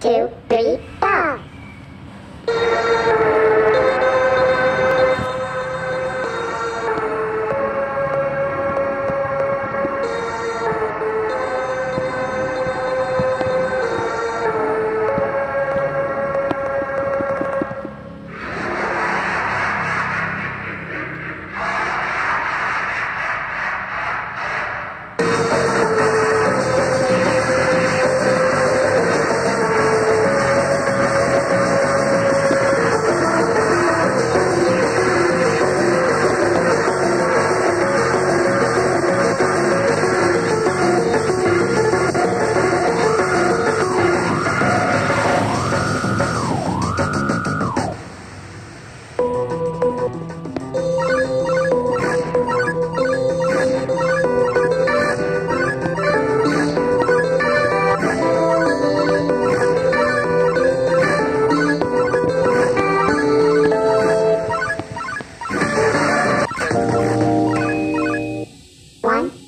two, three, four.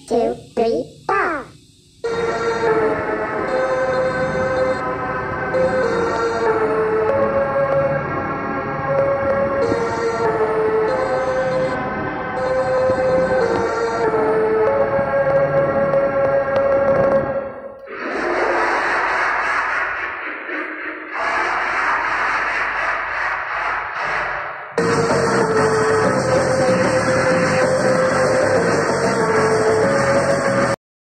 two,